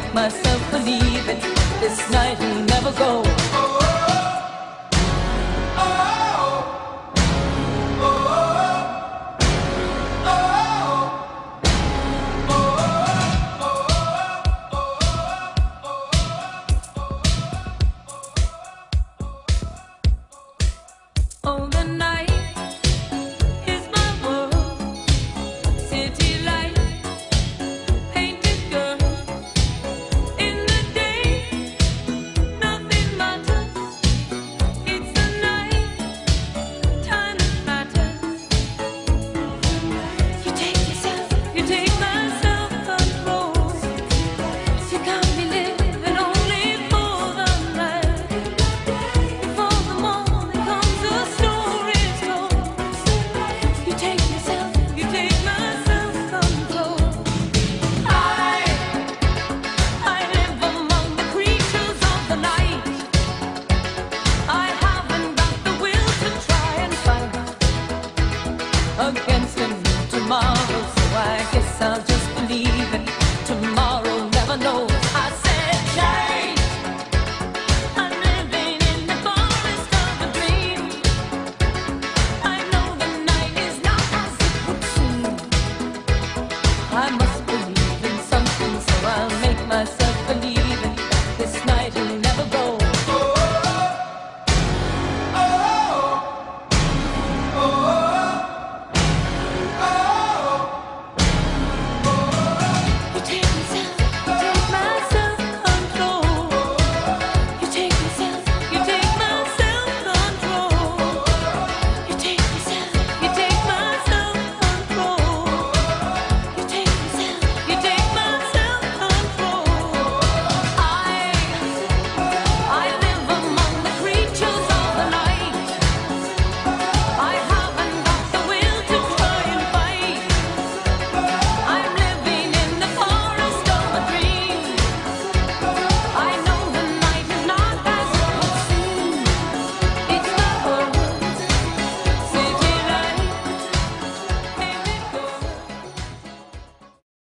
make myself believe it. This night will never go. against a new tomorrow. So I guess I'll just believe it. Tomorrow never knows. I said. I'm living in the forest of a dream. I know the night is not as it would seem. I must.